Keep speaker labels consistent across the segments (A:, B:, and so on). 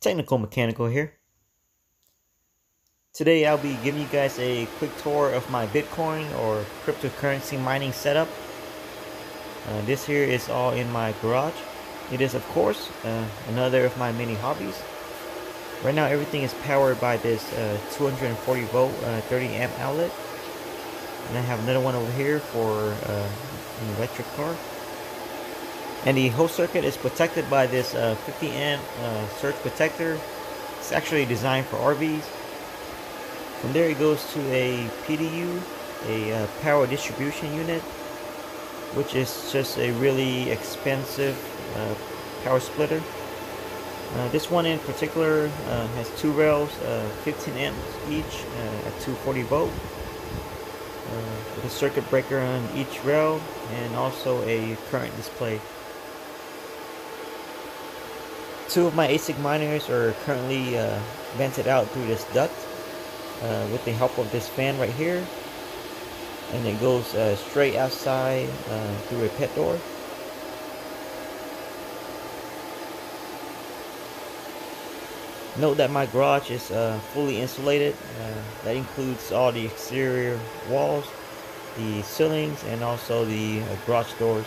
A: Technical Mechanical here. Today I'll be giving you guys a quick tour of my Bitcoin or cryptocurrency mining setup. Uh, this here is all in my garage. It is of course uh, another of my many hobbies. Right now everything is powered by this uh, 240 volt uh, 30 amp outlet. And I have another one over here for uh, an electric car. And the whole circuit is protected by this uh, 50 amp uh, surge protector. It's actually designed for RVs. From there it goes to a PDU, a uh, power distribution unit, which is just a really expensive uh, power splitter. Uh, this one in particular uh, has two rails, 15 amps each at 240 volt. with a circuit breaker on each rail and also a current display. Two of my ASIC miners are currently uh, vented out through this duct uh, with the help of this fan right here. And it goes uh, straight outside uh, through a pet door. Note that my garage is uh, fully insulated. Uh, that includes all the exterior walls, the ceilings, and also the garage doors.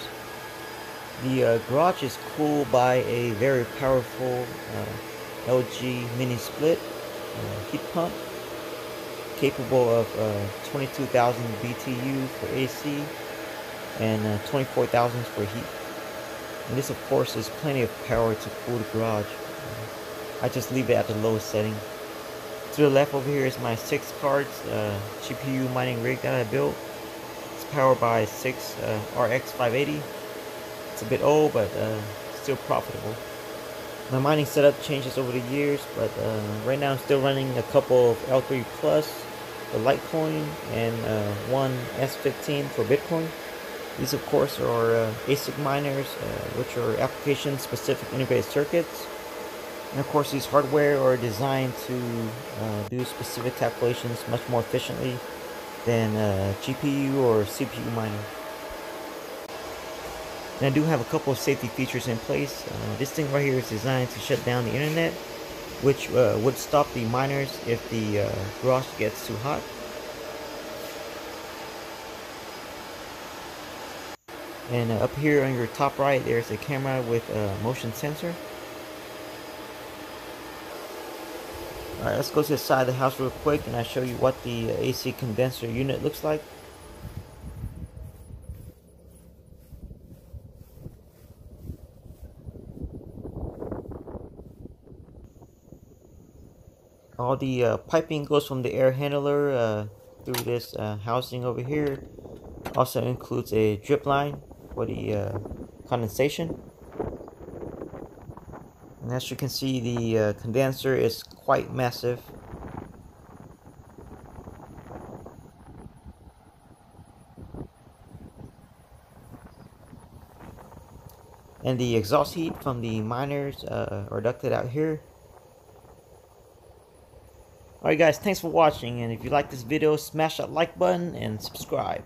A: The uh, garage is cooled by a very powerful uh, LG mini split uh, heat pump capable of uh, 22,000 BTU for AC and uh, 24,000 for heat. And this of course is plenty of power to cool the garage. I just leave it at the lowest setting. To the left over here is my 6 cards GPU mining rig that I built. It's powered by 6 RX 580 it's a bit old, but uh, still profitable. My mining setup changes over the years, but uh, right now I'm still running a couple of L3 Plus for Litecoin and uh, one S15 for Bitcoin. These, of course, are uh, ASIC miners, uh, which are application-specific integrated circuits. And of course, these hardware are designed to uh, do specific calculations much more efficiently than GPU or CPU mining. I do have a couple of safety features in place. Uh, this thing right here is designed to shut down the internet, which uh, would stop the miners if the uh, garage gets too hot. And uh, up here on your top right, there's a camera with a motion sensor. Alright, let's go to the side of the house real quick and I'll show you what the AC condenser unit looks like. All the uh, piping goes from the air handler uh, through this uh, housing over here. Also includes a drip line for the uh, condensation. And as you can see the uh, condenser is quite massive. And the exhaust heat from the miners uh, are ducted out here Alright guys, thanks for watching, and if you like this video, smash that like button and subscribe.